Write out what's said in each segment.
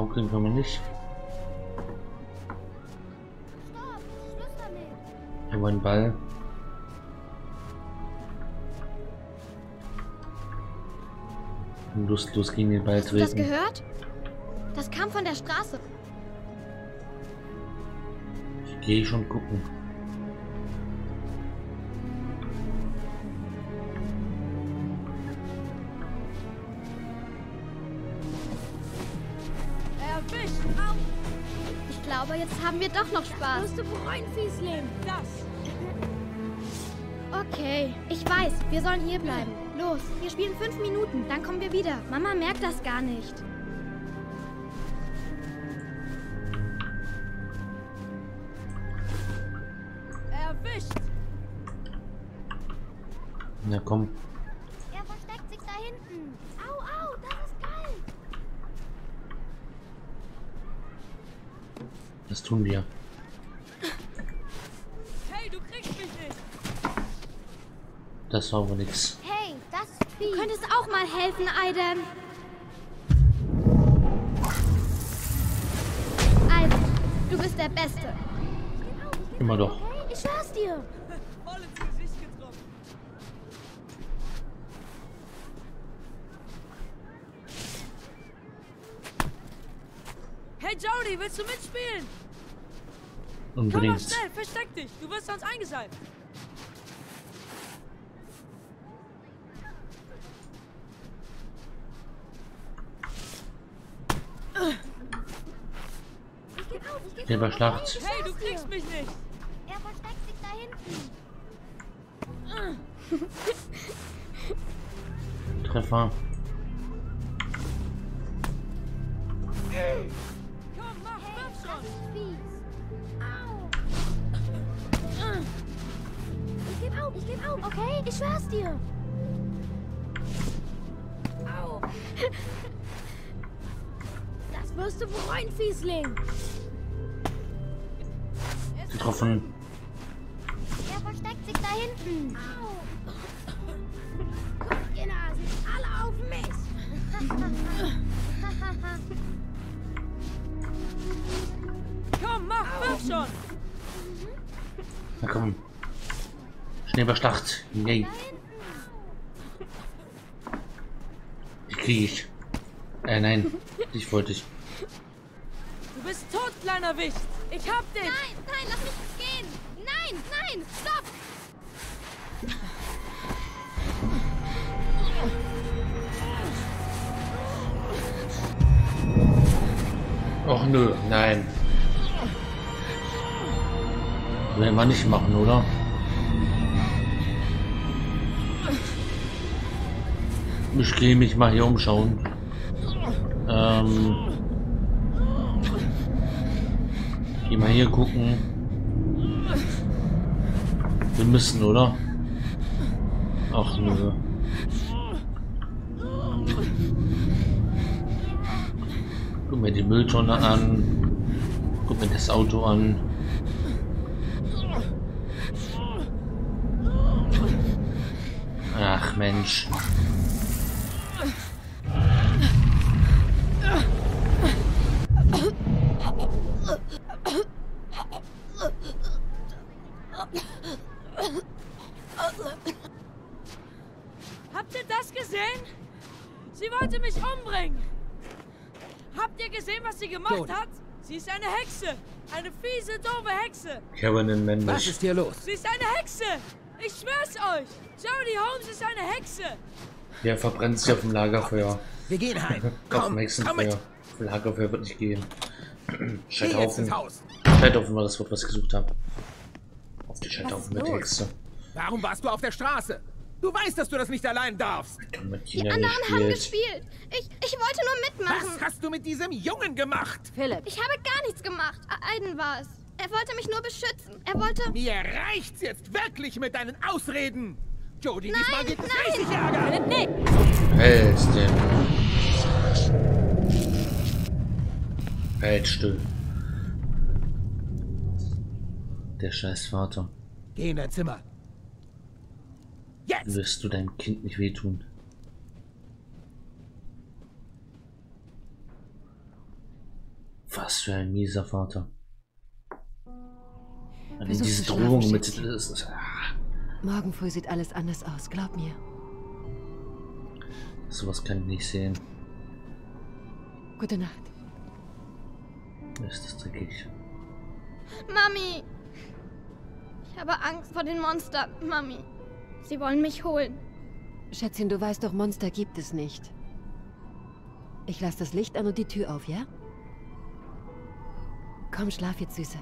Schaukeln können wir nicht. Wir wollen Ball. Lustlos gegen den Ball Hast du das treten. gehört? Das kam von der Straße. Ich gehe schon gucken. Jetzt haben wir doch noch Spaß. Wirst du bereuen, Fiesling? Das! Okay, ich weiß, wir sollen hier bleiben. Los, wir spielen fünf Minuten, dann kommen wir wieder. Mama merkt das gar nicht. Erwischt! Na komm, Er versteckt sich da hinten. Au, au, das ist kalt. Das tun wir. Hey, du kriegst mich nicht! Das war aber nix. Hey, das ist fies. Du könntest auch mal helfen, Aiden. Aiden, du bist der Beste. Immer doch. Okay, ich schwör's dir. Hey Jody, willst du mitspielen? Komm mal Unbedingt. schnell, versteck dich. Du wirst sonst eingeseift. Silber Schlacht. Hey, du kriegst mich nicht. Er versteckt sich da hinten. Treffer. Ich schwör's dir. Au. Das wirst du bereuen, Fiesling. Getroffen. Er versteckt sich da hinten. Au. Kommt, ihr Nasen, alle auf mich. Komm, mach, wirf schon. Na komm. Schneeballschlacht. Yay. Die krieg ich. Äh, nein. Dich wollte ich. Du bist tot, kleiner Wicht. Ich hab dich. Nein, nein, lass mich gehen. Nein, nein, stopp. Och nö, nein. Will man nicht machen, oder? Ich gehe mich mal hier umschauen. Ähm. Geh mal hier gucken. Wir müssen, oder? Ach nö. Guck mir die Mülltonne an. Guck mir das Auto an. Ach Mensch. Habt ihr das gesehen? Sie wollte mich umbringen. Habt ihr gesehen, was sie gemacht Jody. hat? Sie ist eine Hexe. Eine fiese, doofe Hexe. Kevin in Was männlich. ist hier los? Sie ist eine Hexe. Ich schwör's euch. Jodie Holmes ist eine Hexe. Der verbrennt sich auf dem Lagerfeuer. Wir gehen heim. Auf Komm, dem komm Hexenfeuer. mit. Auf dem Lagerfeuer wird nicht gehen. Scheithaufen. Scheithaufen war das Wort, was ich gesucht habe. Auf die Scheithaufen mit los? Hexe. Warum warst du auf der Straße? Du weißt, dass du das nicht allein darfst. Die anderen haben gespielt. gespielt. Ich, ich wollte nur mitmachen. Was hast du mit diesem Jungen gemacht? Philipp, Ich habe gar nichts gemacht. Aiden war es. Er wollte mich nur beschützen. Er wollte... Mir reicht's jetzt wirklich mit deinen Ausreden. Jody, Nein, diesmal gibt es nein. richtig Ärger. nee. Hältst den. Halt still. Der scheiß Vater. Geh in dein Zimmer. Jetzt! Wirst du deinem Kind nicht wehtun? Was für ein mieser Vater. Versuch diese Drohung mit. Ist, ah, Morgen früh sieht alles anders aus, glaub mir. sowas kann ich nicht sehen. Gute Nacht. Ist das dreckig. Mami! Ich habe Angst vor den Monstern, Mami. Sie wollen mich holen. Schätzchen, du weißt doch, Monster gibt es nicht. Ich lasse das Licht an und die Tür auf, ja? Komm, schlaf jetzt, Süße.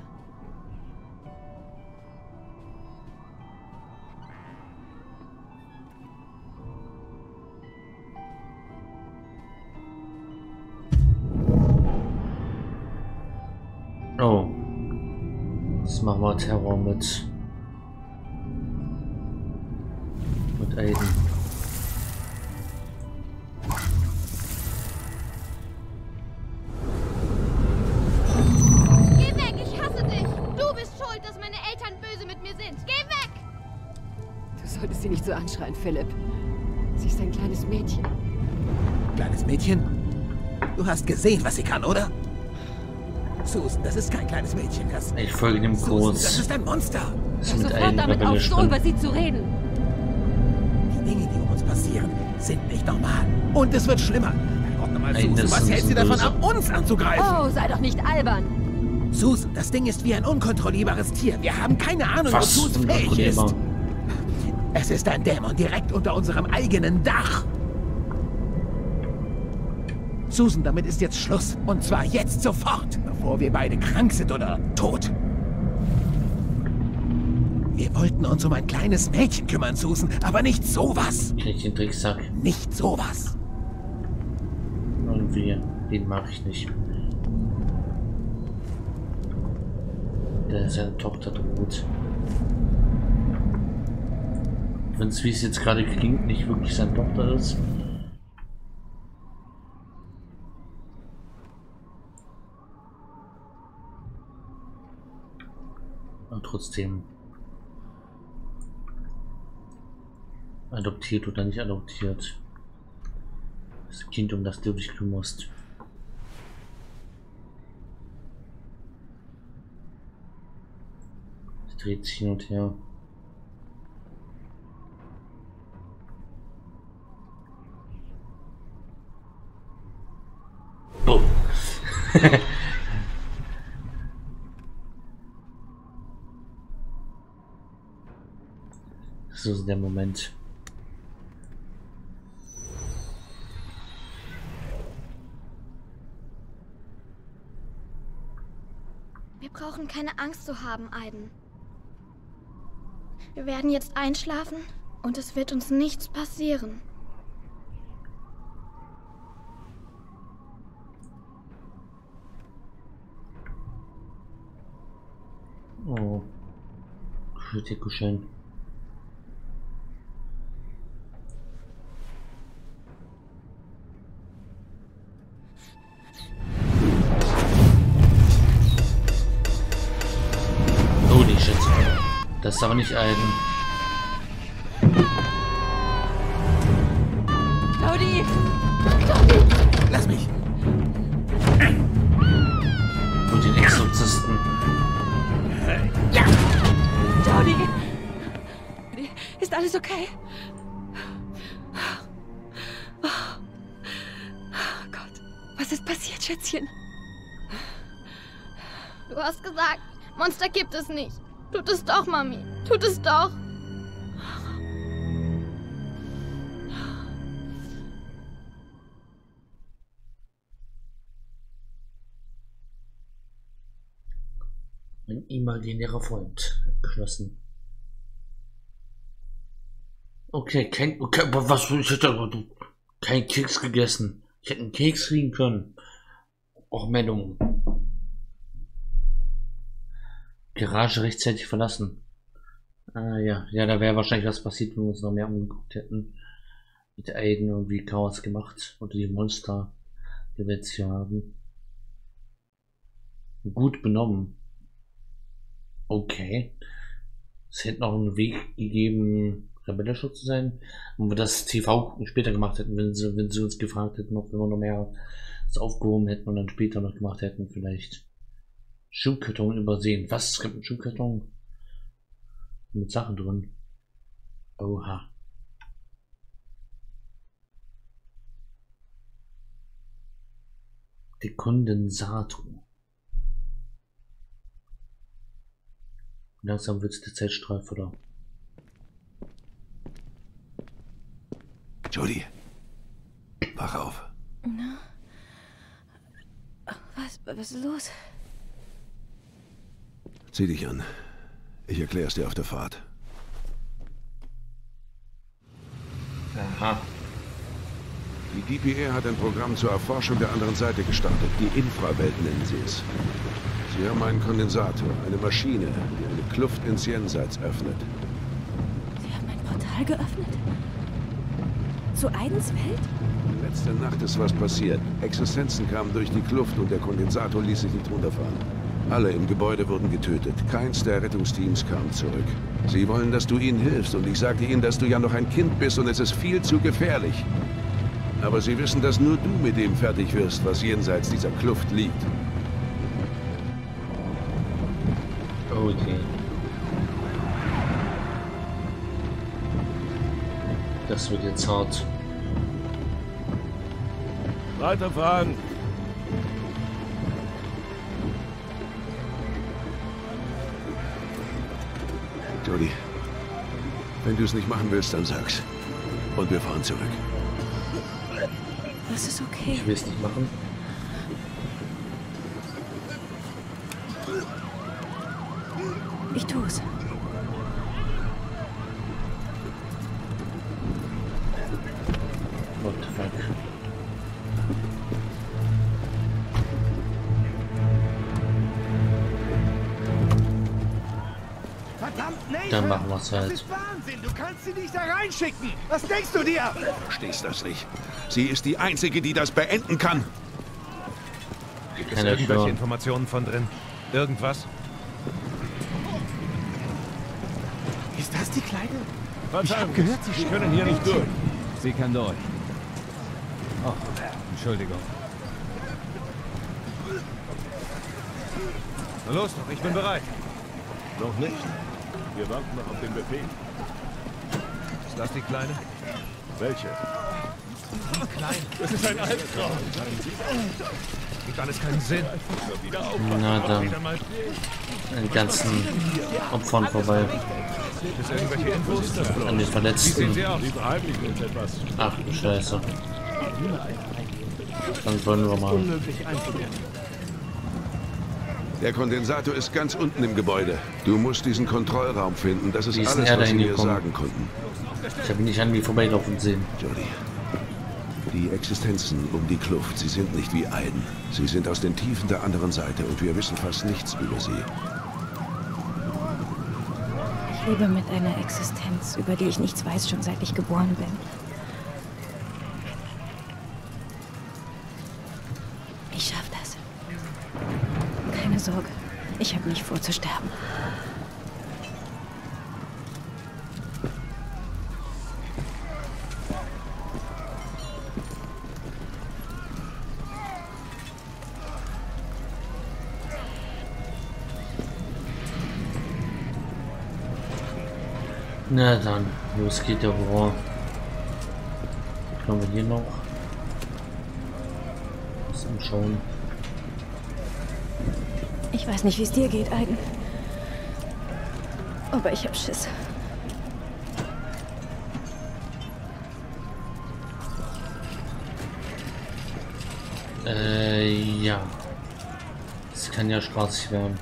Oh. Das machen wir Terror mit. Mit Aiden. Geh weg, ich hasse dich! Du bist schuld, dass meine Eltern böse mit mir sind! Geh weg! Du solltest sie nicht so anschreien, Philipp. Sie ist ein kleines Mädchen. Kleines Mädchen? Du hast gesehen, was sie kann, oder? Susan, das ist kein kleines Mädchen, das... Ich folge dem Susan, das ist ein Monster. Hör sofort Aiden damit auf, so über sie zu reden. Sind nicht normal. Und es wird schlimmer. Nochmal, Aiden Susan, was ein hält sie bisschen davon ab, uns anzugreifen? Oh, sei doch nicht albern. Susan, das Ding ist wie ein unkontrollierbares Tier. Wir haben keine Ahnung, Was? wozu es fähig ist. Es ist ein Dämon direkt unter unserem eigenen Dach. Susan, damit ist jetzt Schluss. Und zwar jetzt sofort, bevor wir beide krank sind oder tot. Wir wollten uns um ein kleines Mädchen kümmern, Susan, aber nicht sowas. Krieg ich den Tricksack. Nicht sowas. Irgendwie. Den mag ich nicht. Der seine Tochter droht. Wenn es wie es jetzt gerade klingt, nicht wirklich seine Tochter ist. Und trotzdem adoptiert oder nicht adoptiert. Das Kind, um das du dich kümmerst. Es dreht sich hin und her. Bumm. so ist der Moment. Brauchen keine Angst zu haben, Aiden. Wir werden jetzt einschlafen und es wird uns nichts passieren. Oh. Ich ist aber nicht ein. Claudi! Lass mich. Und den Exorzisten. Claudi! Ist alles okay? Oh Gott, was ist passiert, Schätzchen? Du hast gesagt, Monster gibt es nicht. Tut es doch, Mami. Tut es doch. Ein imaginärer Freund. Abgeschlossen. Okay, kein, okay, was, ich hätte kein Keks gegessen. Ich hätte einen Keks kriegen können. Och, Meldung. Garage rechtzeitig verlassen. Ah, ja, ja, da wäre wahrscheinlich was passiert, wenn wir uns noch mehr umgeguckt hätten. Mit Aiden irgendwie Chaos gemacht. Oder die Monster, die wir jetzt hier haben. Gut benommen. Okay. Es hätte noch einen Weg gegeben, rebellischer zu sein. Und wir das TV später gemacht hätten, wenn sie, wenn sie uns gefragt hätten, ob wir noch mehr das aufgehoben hätten und dann später noch gemacht hätten, vielleicht. Schuhkarton übersehen. Was? Es gibt einen Schuhkarton mit Sachen drin. Oha. Die Kondensator. Langsam wird es die Zeitstreife da. Jody, wach auf. Was, was ist los? Zieh dich an. Ich erklär's dir auf der Fahrt. Aha. Die DPR hat ein Programm zur Erforschung der anderen Seite gestartet. Die Infrawelt nennen sie es. Sie haben einen Kondensator, eine Maschine, die eine Kluft ins Jenseits öffnet. Sie haben ein Portal geöffnet? Zu Aidens Welt? Letzte Nacht ist was passiert. Existenzen kamen durch die Kluft und der Kondensator ließ sich nicht runterfahren. Alle im Gebäude wurden getötet. Keins der Rettungsteams kam zurück. Sie wollen, dass du ihnen hilfst und ich sagte ihnen, dass du ja noch ein Kind bist und es ist viel zu gefährlich. Aber sie wissen, dass nur du mit dem fertig wirst, was jenseits dieser Kluft liegt. Okay. Das wird jetzt hart. Weiterfahren. Jody, wenn du es nicht machen willst, dann sag's. Und wir fahren zurück. Das ist okay. Ich will es nicht machen. Ich tue Wir's Das ist Wahnsinn! Du kannst sie nicht da reinschicken! Was denkst du dir? Verstehst das nicht? Sie ist die Einzige, die das beenden kann. Kann ja Irgendwelche. Informationen von drin? Irgendwas? Ist das die Kleine? Ich hab gehört, sie Sie können hier nicht durch. Sie kann durch. Oh, Entschuldigung. Na los doch, ich bin bereit. Noch nicht. Wir warten noch auf den Befehl. Ist das die Kleine? Welche? Klein. Das ist ein Albtraum. Gibt alles keinen Sinn. Na dann. Den ganzen Opfern vorbei. An den Verletzten. Ach du Scheiße. Dann wollen wir mal. Der Kondensator ist ganz unten im Gebäude. Du musst diesen Kontrollraum finden. Das ist ist alles, was sie mir sagen konnten. Ich habe ihn nicht an mir vorbeilaufen sehen. Jody. Die Existenzen um die Kluft, sie sind nicht wie Aiden. Sie sind aus den Tiefen der anderen Seite und wir wissen fast nichts über sie. Ich lebe mit einer Existenz, über die ich nichts weiß, schon seit ich geboren bin. Ich schaff das. Keine Sorge. Ich habe nicht vor zu sterben. Na dann, los geht der Horror. Können wir hier noch? Was anschauen. Ich weiß nicht, wie es dir geht, Aiden. Aber ich hab Schiss. Äh, ja. Es kann ja spaßig werden.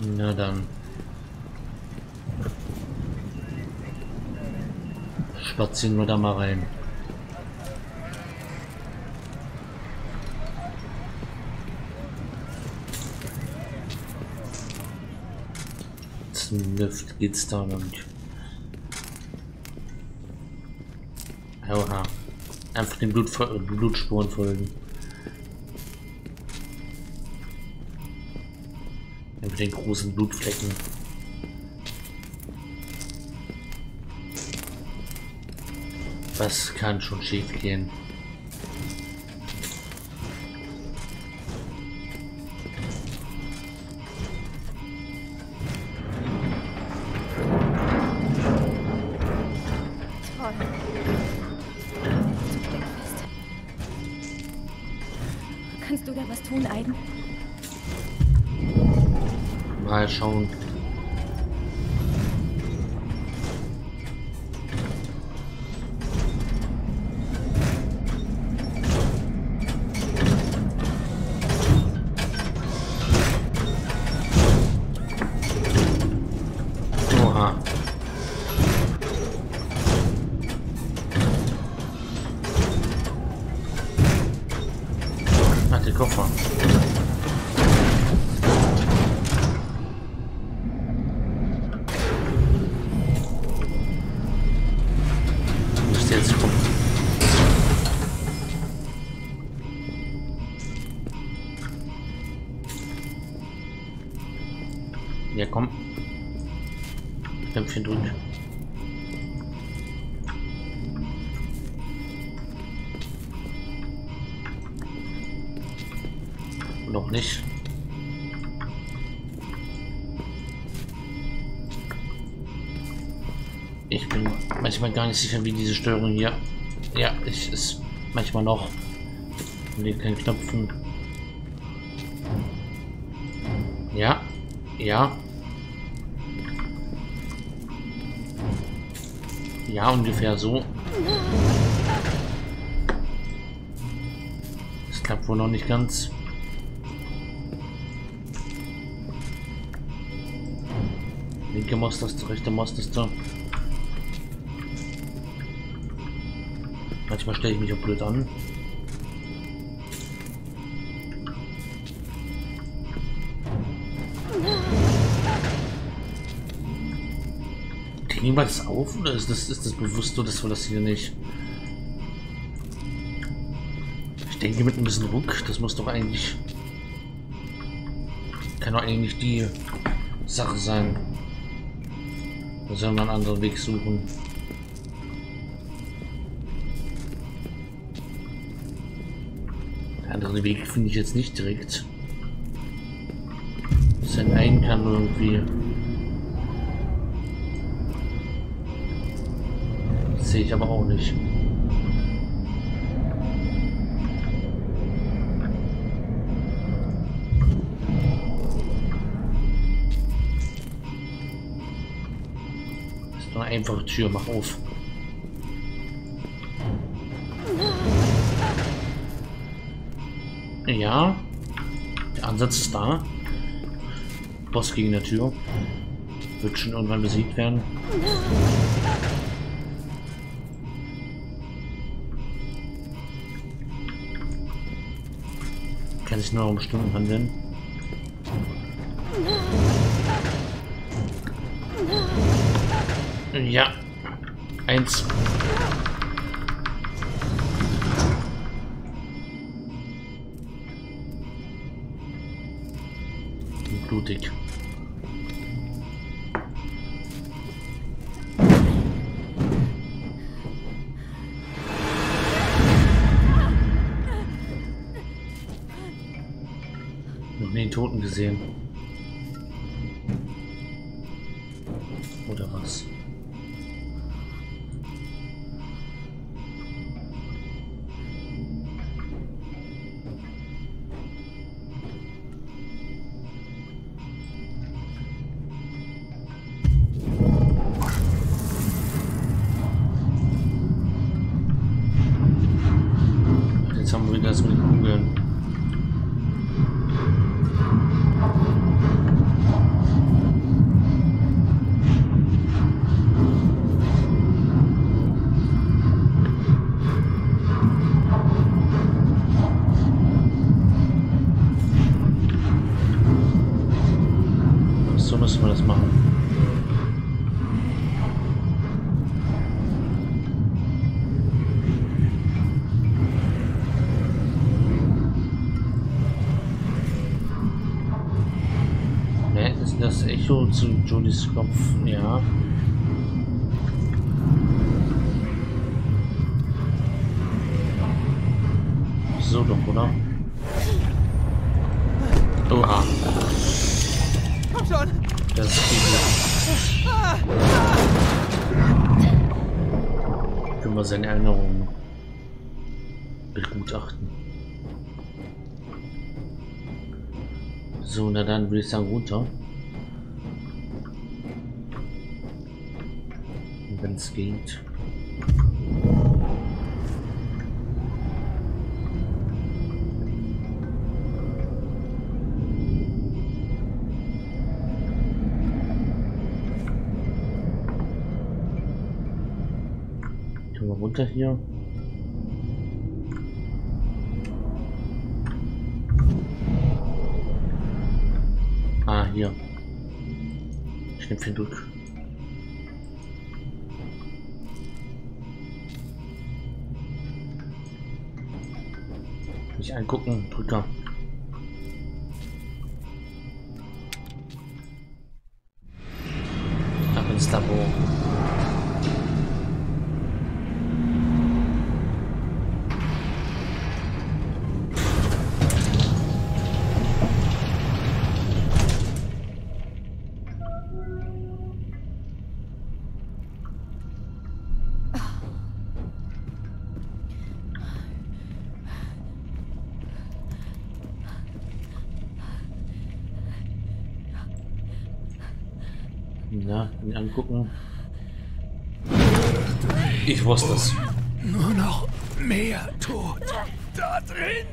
Na dann. Spazieren wir da mal rein. Zum Lift geht's da noch nicht. Oha. Einfach den Blut, Blutspuren folgen. Mit den großen Blutflecken. Was kann schon schief gehen? Kannst du da was tun, Aiden? Mal schauen. Ich bin manchmal gar nicht sicher, wie diese Steuerung hier. Ja, ich ist manchmal noch den kleinen Knöpfen. Ja, ja. Ja, ungefähr so. Das klappt wohl noch nicht ganz. Linke Maustaste, rechte Maustaste. Manchmal stelle ich mich auch blöd an. Kriegen wir das auf oder ist das, ist das bewusst so, dass wir das hier nicht? Ich denke mit ein bisschen Ruck, das muss doch eigentlich... Kann doch eigentlich die Sache sein. Da sollen wir einen anderen Weg suchen. Der andere Weg finde ich jetzt nicht direkt. Sein ein kann irgendwie. Sehe ich aber auch nicht. Ist eine einfache Tür, mach auf. Ja, der Ansatz ist da. Boss gegen der Tür. Wird schon irgendwann besiegt werden. Kann sich nur um Stunden handeln. Ja. Eins. Blutig. Noch nie einen Toten gesehen. Haben wir das mit Kugeln. Jonis Klopfen, ja. So doch, oder? Oha. Komm schon! Das ist übel. Können wir seine Erinnerungen begutachten. So, na dann würde ich sagen runter. Wenn es geht. Können wir runter hier? Ah, hier. Knöpfchen drück. Nicht angucken, Drücker. Ihn angucken. Ich wusste es. Nur noch mehr Tod. Da drin!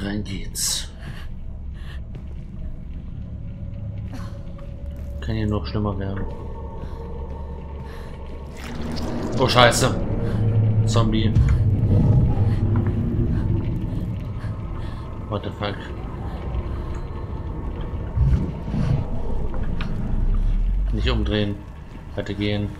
Rein geht's. Kann hier noch schlimmer werden. Oh Scheiße. Zombie. What the fuck? Nicht umdrehen. Weitergehen.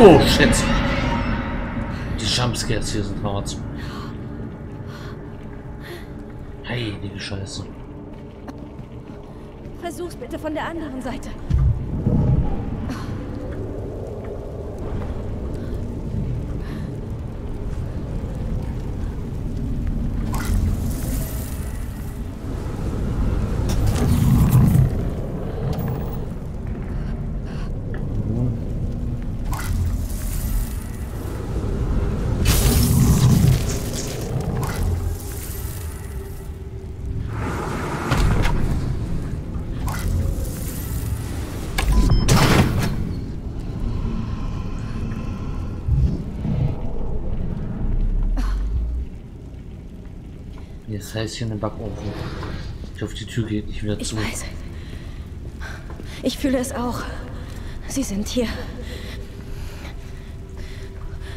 Oh shit. Die Jumpscares hier sind hart. Heilige Scheiße. Versuch's bitte von der anderen Seite. Jetzt heißt hier eine Backofen. Ich hoffe, die Tür geht nicht wieder Ich zu. weiß. Ich fühle es auch. Sie sind hier.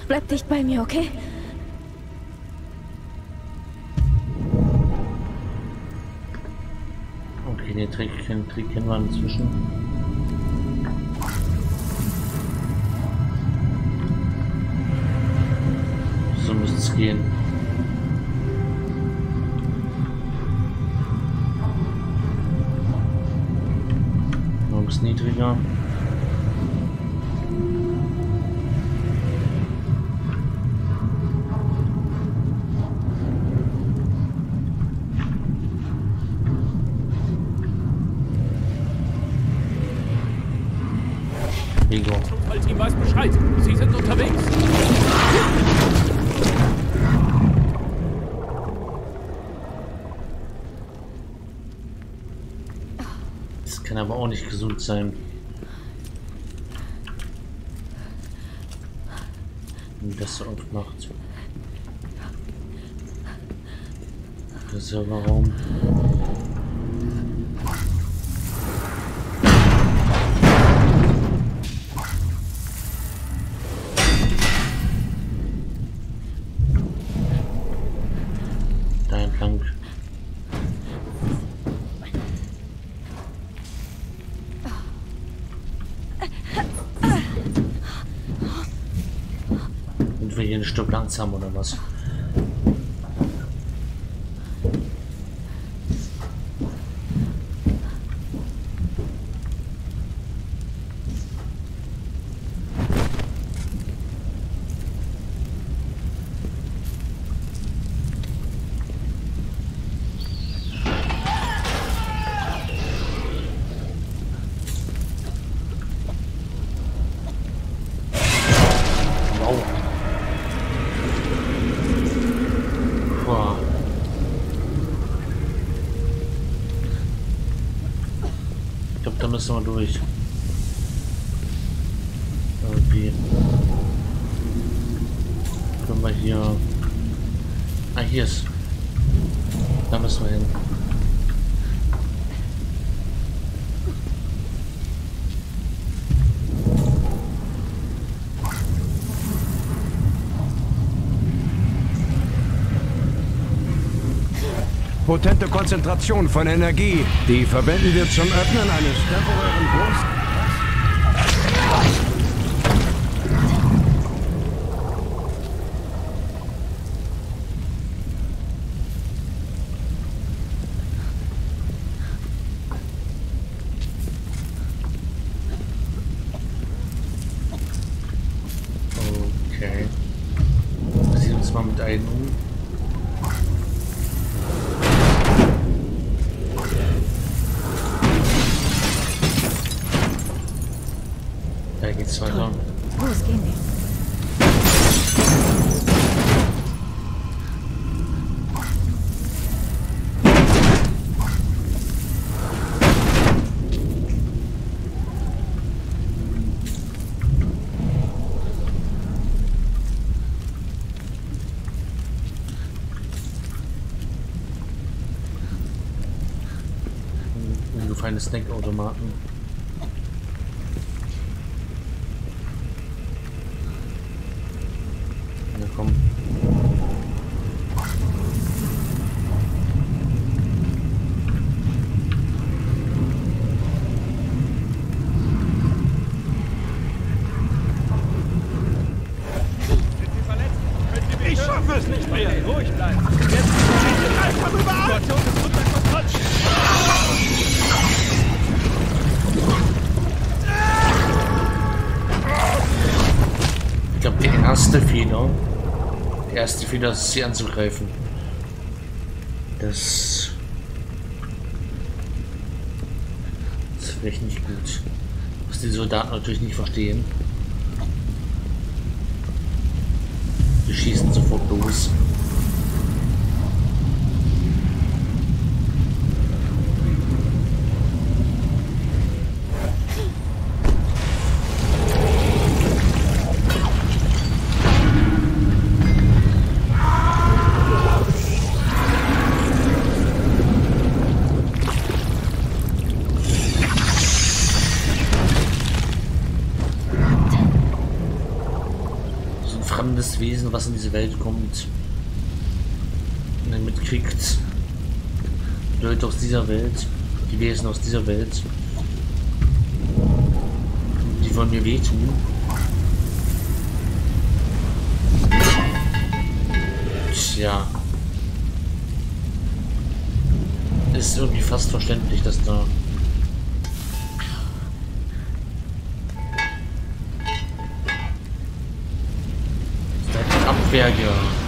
Bleib dicht bei mir, okay? Okay, den Trick, den Trick kennen wir inzwischen. So müsste es gehen. Noch ein bisschen niedriger. Kann aber auch nicht gesund sein. Wenn das so oft macht. Serverraum. Ein Stück langsam oder was? Wow. Boah. Ich glaube, da müssen wir durch. Irgendwie. Können wir hier... Ah, hier ist... Da müssen wir hin. Potente Konzentration von Energie. Die verwenden wir zum Öffnen eines temporären Brust. Snackautomaten. Fehler sie anzugreifen. Das, das ist vielleicht nicht gut. Was die Soldaten natürlich nicht verstehen. Welt kommt und dann mitkriegt, Leute aus dieser Welt, die Wesen aus dieser Welt, die wollen mir wehtun. Tja. Ist irgendwie fast verständlich, dass da pegue, ó.